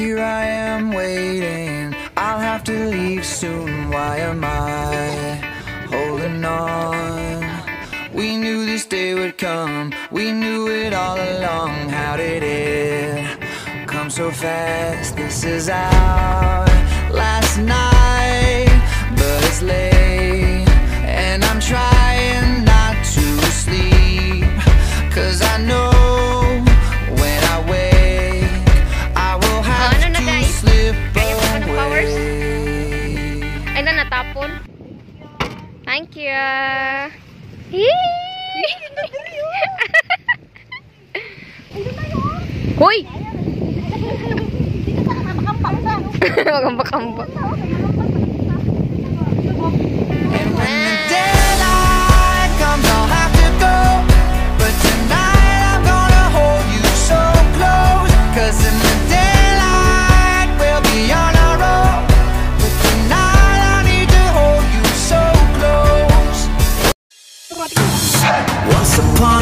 Here I am waiting. I'll have to leave soon. Why am I holding on? We knew this day would come. We knew it all along. How did it come so fast? This is our last night, but it's late. You. Hoy! Magamba-kamba. Daylight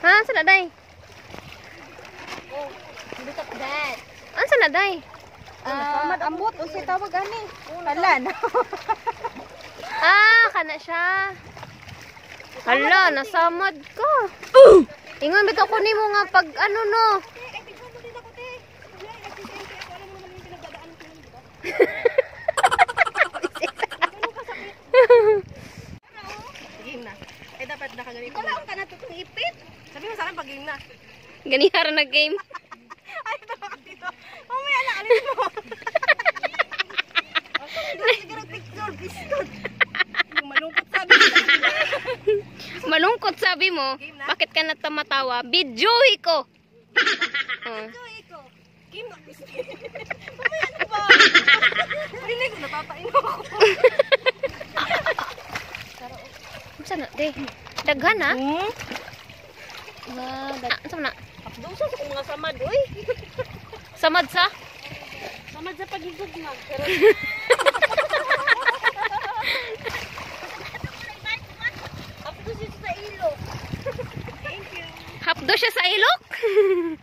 Ha? Saan na, day? Look at that. Ano saan na, day? Ah, ambot o si tawag ani. Kalan. Ah, kana siya. Hala, nasamad ka. Ingon bitaw ko nimo nga pag ano no. Game na. Eh dapat nakaganito. Ikaw lang ka na tutong ipit. Sabi mo sana pag game na. Ganihara na game. Ay, ito, dito. Mamaya na, alin mo. Picture, picture. Malungkot sabi ko. Malungkot sabi mo. Bakit ka natamatawa? Video ko. Oh. Ito, ikaw. Game na. Mamaya na ba? Rinig, napapain ako. Saan na? Daghan na? Hmm? Ah, dag- saan na? Doon sa kung mga samad, uy. Samad sa? Samad sa pagigod na. Pero Apdo siya sa ilo. Thank you. Hapdo siya sa ilok?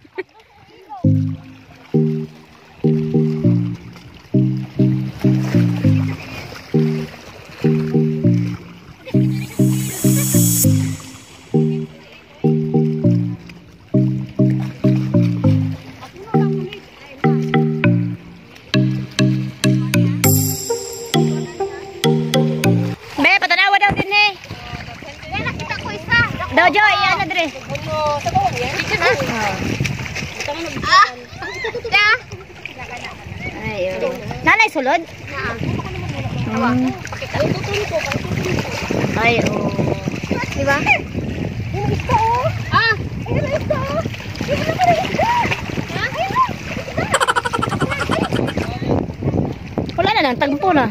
Ayo. Nanay sulod? Hmm. Ay, oh. Di ba? Ah! Wala na lang, tagpo na.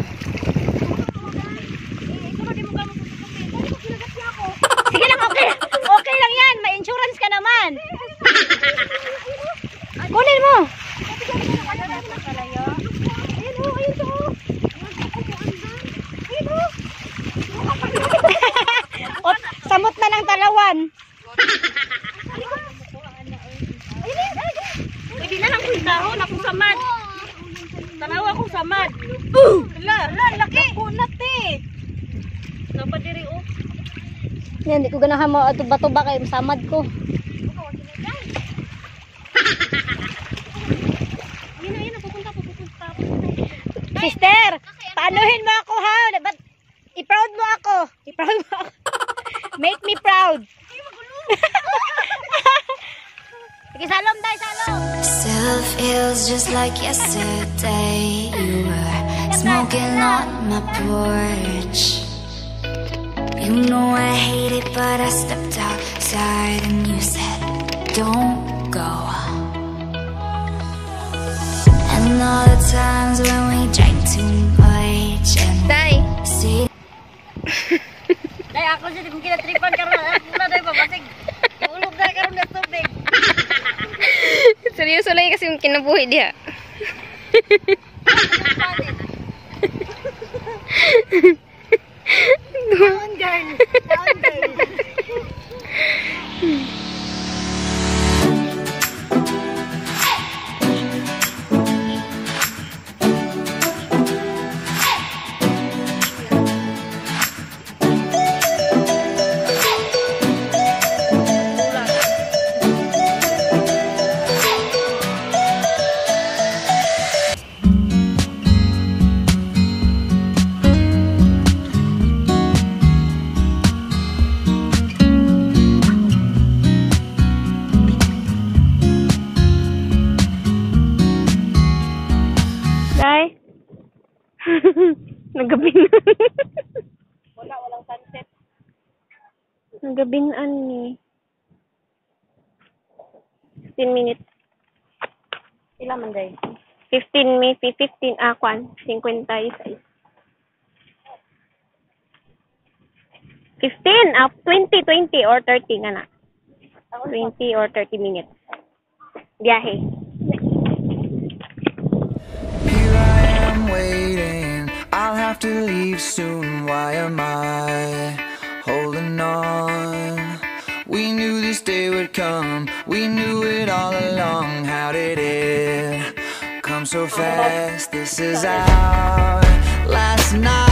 Sige lang, okay. Okay lang yan. May insurance ka naman. Kunin mo. O, samot na talawan. Pwede na lang kung dahon akong samad. Tanawa akong samad. Hala, hala, laki. Nakunat eh. Napadiri oh. Yan, di ko ganahan mo ato bato-ba kay samad ko. Sister, paanuhin mo ako ha. I-proud mo ako? I-proud mo ako. Make me proud. Still feels just like yesterday. You were smoking on my porch. You know I hate it, but I stepped out tired and you said, Don't go. And all the times when we drank too much and Day, stayed Dahil ako siya, di mo kinatripan ka rin. Ako na seryoso lang kasi kinabuhi diha. Down girl. Down Nagabinan. Wala, walang sunset. Nagabinan ni. 15 minutes. Ilan man dahil? 15 may 15 ah kwan 56. 15 ah 20 20 or 30 nga na. 20 or 30 minutes. Biyahe. Leave soon. Why am I holding on? We knew this day would come. We knew it all along. How did it come so fast? This is our last night.